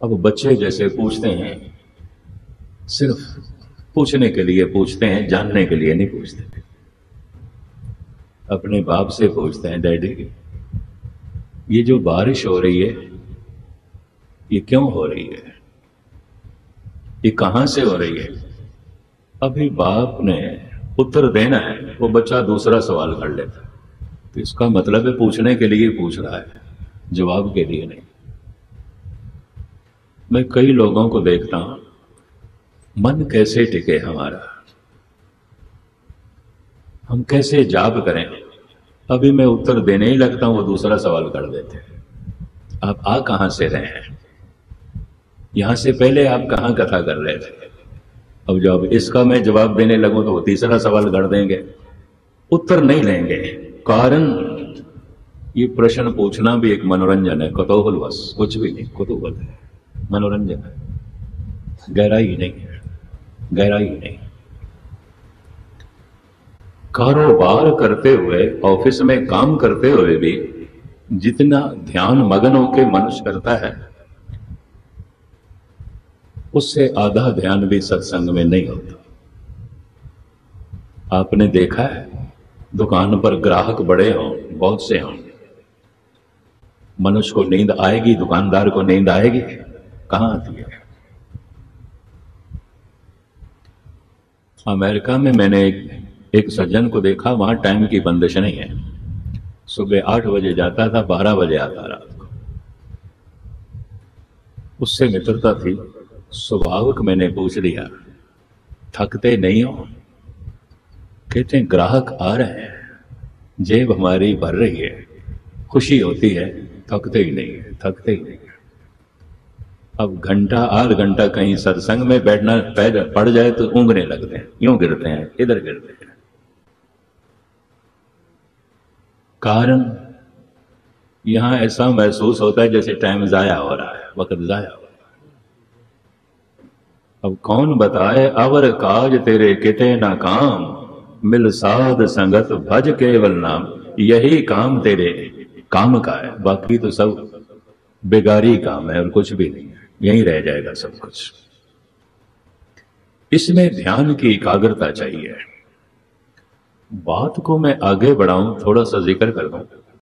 अब बच्चे जैसे पूछते हैं, सिर्फ़ पूछने के लिए पूछते हैं, जानने के लिए नहीं पूछते। अपने बाप से पूछते हैं, डैडी, ये जो बारिश हो रही है, ये क्यों हो रही है? ये कहाँ से हो रही है? अभी बाप ने उत्तर देना है, वो बच्चा दूसरा सवाल कर लेता तो इसका मतलब है पूछने के लिए पूछ रहा है, जवाब के लिए नहीं। मैं कई लोगों को देखता हूँ। मन कैसे टिके हमारा? हम कैसे जाप करें? अभी मैं उत्तर देने ही लगता हूँ, वो दूसरा सवाल कर देते हैं। आप आ कहाँ से रहे हैं? यहाँ से पहले आप कहाँ कथा कर रहे थे? अब जब इसका मैं जवाब देने लगूं तो वो तीसरा सवाल कर देंगे। उत्तर नहीं लेंगे। कारण? ये प्रश्न पूछना भी एक मनोरंजन है। कतौहल बस। कुछ भी नहीं। कुतूहल है। मनोरंजन है। गहराई ही नहीं है। गहराई ही नहीं। कारोबार करते हुए, ऑफ़िस में काम करते हुए भी जितना ध्यान मगन होकर मनुष्य करता है, उससे आधा ध्यान भी सत्संग में नहीं होता। आपने देखा है, दुकान पर ग्राहक बड़े हों, बहुत से हों। मनुष्य को नींद आएगी, दुकानदार को नींद आएगी। कहाँ आती है अमेरिका में मैंने एक, एक सज्जन को देखा वहाँ टाइम की बंदिश नहीं है। सुबह आठ बजे जाता था बारह बजे आता रात को। उससे मित्रता थी। स्वाभाविक मैंने पूछ लिया थकते नहीं हो? कहते हैं ग्राहक आ रहे हैं। जेब हमारी भर रही है। खुशी होती है थकते ही नहीं है थकते ही नहीं। अब घंटा, आध घंटा कहीं सत्संग में बैठना पड़ जाए तो ऊँगने लगते हैं। यूँ गिरते हैं? इधर गिरते हैं। कारण? यहाँ ऐसा महसूस होता है जैसे टाइम जाया हो रहा है, वक्त जाया हो। अब कौन बताए, अवर काज तेरे किते ना काम, मिल साध संगत भज केवल नाम, यही काम तेरे, काम का है। बाकी तो सब बेगारी काम है और कुछ भी नहीं है। यहीं रह जाएगा सब कुछ। इसमें ध्यान की एकाग्रता चाहिए। बात को मैं आगे बढ़ाऊं, थोड़ा सा ज़िक्र कर दूँ।